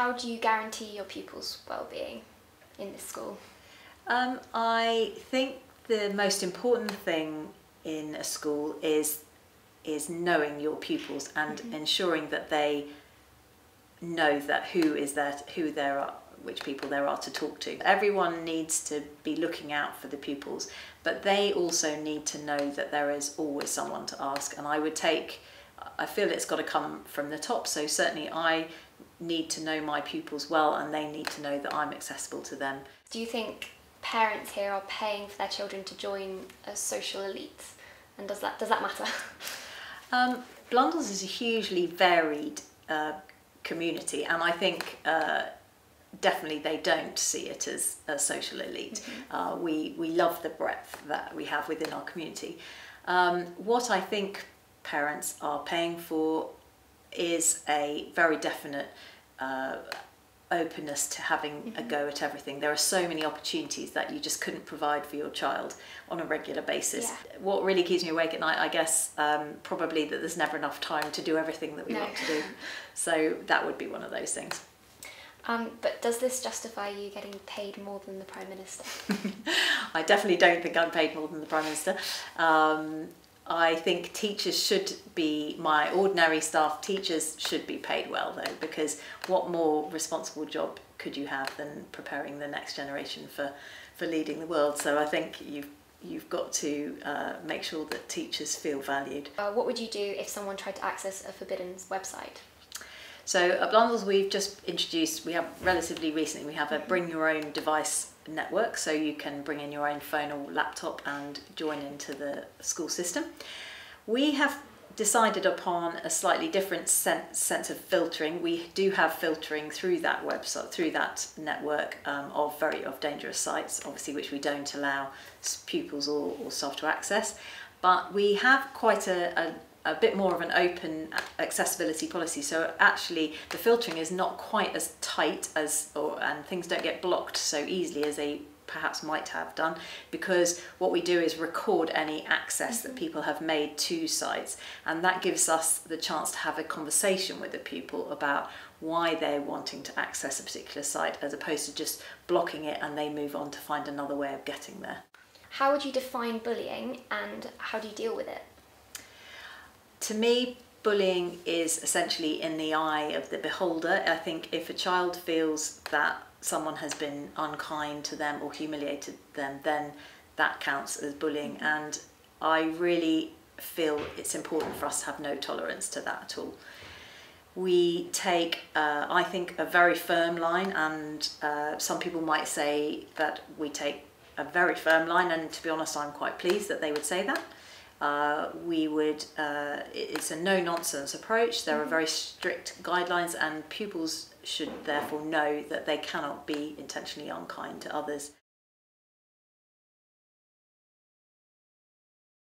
how do you guarantee your pupils' well-being in this school? Um, I think the most important thing in a school is is knowing your pupils and mm-hmm. ensuring that they know that who is there, who there are, which people there are to talk to. Everyone needs to be looking out for the pupils, but they also need to know that there is always someone to ask. And I would take, I feel it's got to come from the top. So certainly I need to know my pupils well, and they need to know that I'm accessible to them. Do you think parents here are paying for their children to join a social elite? And does that, does that matter? Um, Blundell's is a hugely varied uh, community, and I think uh, definitely they don't see it as a social elite. Mm-hmm. Uh, we, we love the breadth that we have within our community. Um, what I think parents are paying for is a very definite uh, openness to having mm -hmm. a mm-hmm. go at everything. There are so many opportunities that you just couldn't provide for your child on a regular basis. Yeah. What really keeps me awake at night, I guess, um, probably that there's never enough time to do everything that we no. want to do. So that would be one of those things. Um, but does this justify you getting paid more than the Prime Minister? I definitely don't think I'm paid more than the Prime Minister. Um, I think teachers should be, my ordinary staff teachers should be paid well though, because what more responsible job could you have than preparing the next generation for, for leading the world? So I think you've you've got to uh, make sure that teachers feel valued. Uh, what would you do if someone tried to access a forbidden website? So at Blundell's we've just introduced, we have relatively recently, we have a bring your own device network so you can bring in your own phone or laptop and join into the school system. We have decided upon a slightly different sense, sense of filtering. We do have filtering through that website, through that network um, of very of dangerous sites, obviously which we don't allow pupils or, or staff to access. But we have quite a, a a bit more of an open accessibility policy. So actually, the filtering is not quite as tight as, or and things don't get blocked so easily as they perhaps might have done because what we do is record any access mm-hmm. that people have made to sites and that gives us the chance to have a conversation with the pupil about why they're wanting to access a particular site as opposed to just blocking it and they move on to find another way of getting there. How would you define bullying and how do you deal with it? To me, bullying is essentially in the eye of the beholder. I think if a child feels that someone has been unkind to them or humiliated them, then that counts as bullying. And I really feel it's important for us to have no tolerance to that at all. We take, uh, I think, a very firm line, and uh, some people might say that we take a very firm line, and to be honest, I'm quite pleased that they would say that uh, we would, uh, it's a no nonsense approach. There are mm-hmm. very strict guidelines, and pupils should therefore know that they cannot be intentionally unkind to others.